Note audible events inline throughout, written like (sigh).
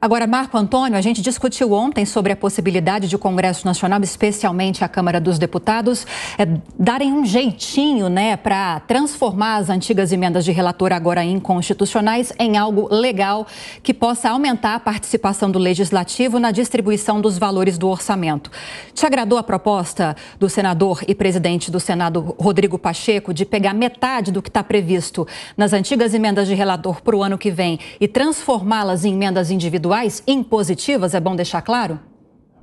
Agora, Marco Antônio, a gente discutiu ontem sobre a possibilidade de o Congresso Nacional, especialmente a Câmara dos Deputados, é, darem um jeitinho né, para transformar as antigas emendas de relator agora inconstitucionais em algo legal que possa aumentar a participação do Legislativo na distribuição dos valores do orçamento. Te agradou a proposta do senador e presidente do Senado, Rodrigo Pacheco, de pegar metade do que está previsto nas antigas emendas de relator para o ano que vem e transformá-las em emendas individuais impositivas, é bom deixar claro?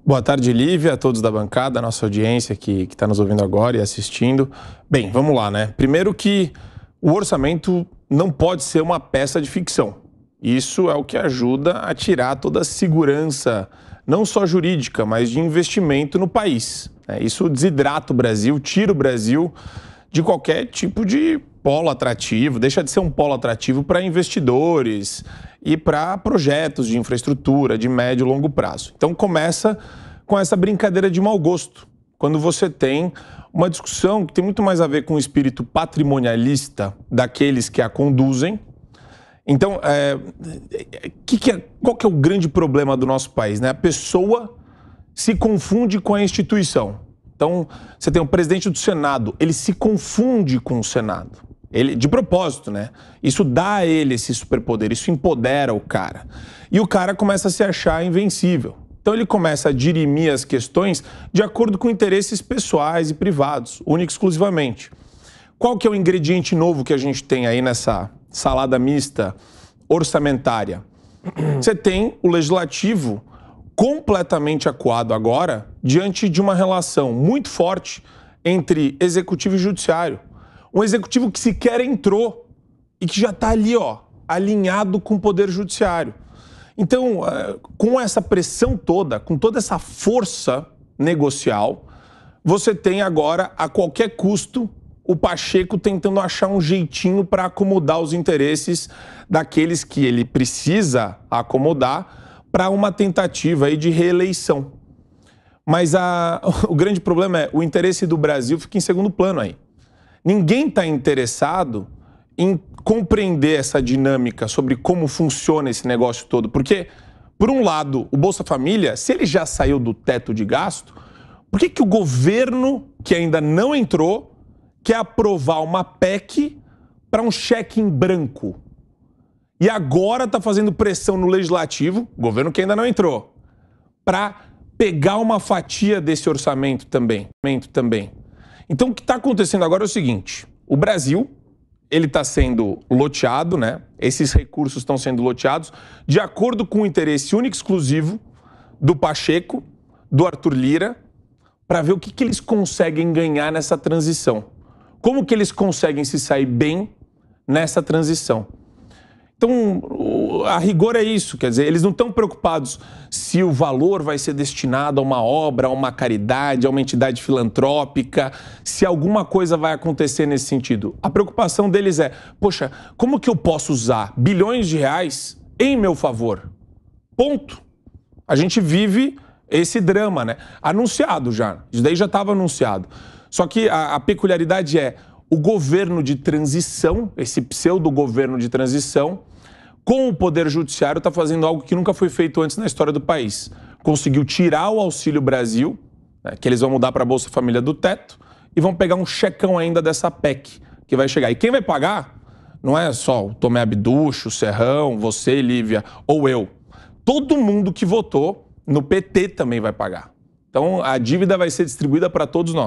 Boa tarde, Lívia, a todos da bancada, a nossa audiência que está nos ouvindo agora e assistindo. Bem, vamos lá, né? Primeiro que o orçamento não pode ser uma peça de ficção. Isso é o que ajuda a tirar toda a segurança, não só jurídica, mas de investimento no país. Né? Isso desidrata o Brasil, tira o Brasil de qualquer tipo de polo atrativo, deixa de ser um polo atrativo para investidores e para projetos de infraestrutura de médio e longo prazo. Então começa com essa brincadeira de mau gosto, quando você tem uma discussão que tem muito mais a ver com o espírito patrimonialista daqueles que a conduzem. Então, é, que que é, qual que é o grande problema do nosso país? Né? A pessoa se confunde com a instituição. Então, você tem o presidente do Senado, ele se confunde com o Senado. Ele, de propósito, né? Isso dá a ele esse superpoder, isso empodera o cara. E o cara começa a se achar invencível. Então ele começa a dirimir as questões de acordo com interesses pessoais e privados, único exclusivamente. Qual que é o ingrediente novo que a gente tem aí nessa salada mista orçamentária? (clears throat) Você tem o legislativo completamente acuado agora diante de uma relação muito forte entre executivo e judiciário. Um executivo que sequer entrou e que já está ali, ó, alinhado com o Poder Judiciário. Então, é, com essa pressão toda, com toda essa força negocial, você tem agora, a qualquer custo, o Pacheco tentando achar um jeitinho para acomodar os interesses daqueles que ele precisa acomodar para uma tentativa aí de reeleição. Mas a, (laughs) o grande problema é o interesse do Brasil fica em segundo plano aí. Ninguém está interessado em compreender essa dinâmica sobre como funciona esse negócio todo. Porque, por um lado, o Bolsa Família, se ele já saiu do teto de gasto, por que, que o governo, que ainda não entrou, quer aprovar uma PEC para um cheque em branco? E agora está fazendo pressão no legislativo, governo que ainda não entrou, para pegar uma fatia desse orçamento também. também. Então, o que está acontecendo agora é o seguinte: o Brasil ele está sendo loteado, né? Esses recursos estão sendo loteados de acordo com o interesse único e exclusivo do Pacheco, do Arthur Lira, para ver o que, que eles conseguem ganhar nessa transição. Como que eles conseguem se sair bem nessa transição. Então, a rigor é isso, quer dizer, eles não estão preocupados se o valor vai ser destinado a uma obra, a uma caridade, a uma entidade filantrópica, se alguma coisa vai acontecer nesse sentido. A preocupação deles é: poxa, como que eu posso usar bilhões de reais em meu favor? Ponto. A gente vive esse drama, né? Anunciado já. Isso daí já estava anunciado. Só que a, a peculiaridade é o governo de transição, esse pseudo-governo de transição, com o Poder Judiciário, está fazendo algo que nunca foi feito antes na história do país. Conseguiu tirar o Auxílio Brasil, né, que eles vão mudar para a Bolsa Família do teto, e vão pegar um checão ainda dessa PEC que vai chegar. E quem vai pagar não é só o Tomé Abducho, o Serrão, você, Lívia, ou eu. Todo mundo que votou no PT também vai pagar. Então a dívida vai ser distribuída para todos nós.